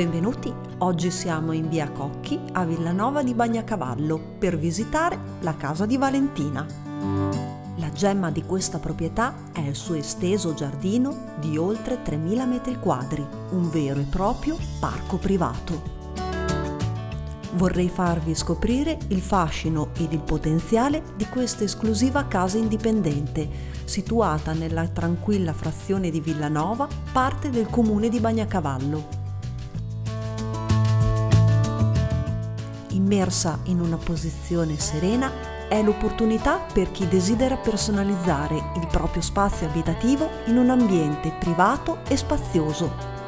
Benvenuti, oggi siamo in via Cocchi a Villanova di Bagnacavallo per visitare la casa di Valentina. La gemma di questa proprietà è il suo esteso giardino di oltre 3.000 metri quadri, un vero e proprio parco privato. Vorrei farvi scoprire il fascino ed il potenziale di questa esclusiva casa indipendente, situata nella tranquilla frazione di Villanova, parte del comune di Bagnacavallo. Immersa in una posizione serena, è l'opportunità per chi desidera personalizzare il proprio spazio abitativo in un ambiente privato e spazioso.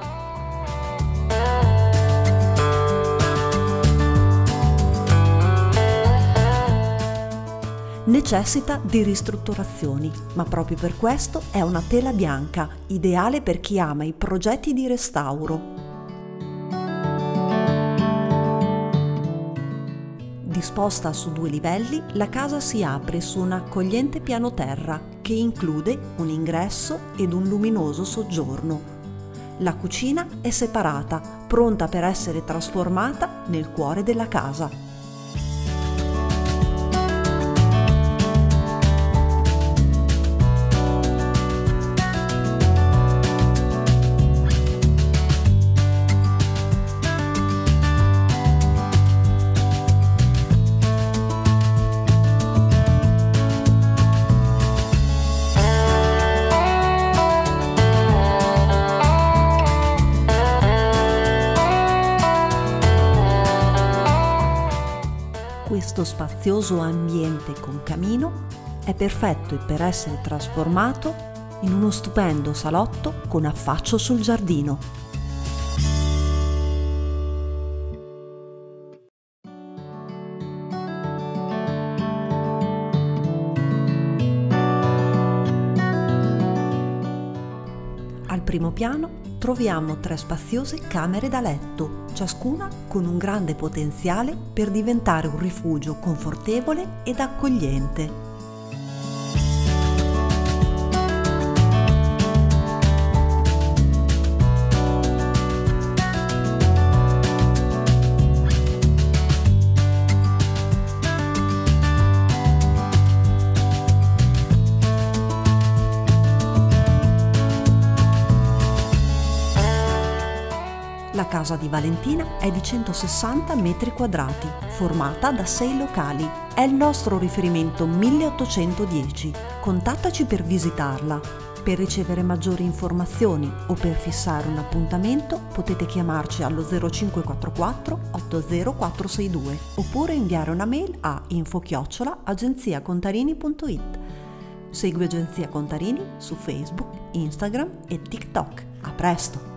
Necessita di ristrutturazioni, ma proprio per questo è una tela bianca, ideale per chi ama i progetti di restauro disposta su due livelli, la casa si apre su un accogliente piano terra che include un ingresso ed un luminoso soggiorno. La cucina è separata, pronta per essere trasformata nel cuore della casa. Questo spazioso ambiente con camino è perfetto per essere trasformato in uno stupendo salotto con affaccio sul giardino. Al primo piano troviamo tre spaziose camere da letto, ciascuna con un grande potenziale per diventare un rifugio confortevole ed accogliente. La casa di Valentina è di 160 metri quadrati, formata da 6 locali. È il nostro riferimento 1810. Contattaci per visitarla. Per ricevere maggiori informazioni o per fissare un appuntamento potete chiamarci allo 0544 80462 oppure inviare una mail a info-agenziacontarini.it. Segui Agenzia Contarini su Facebook, Instagram e TikTok. A presto!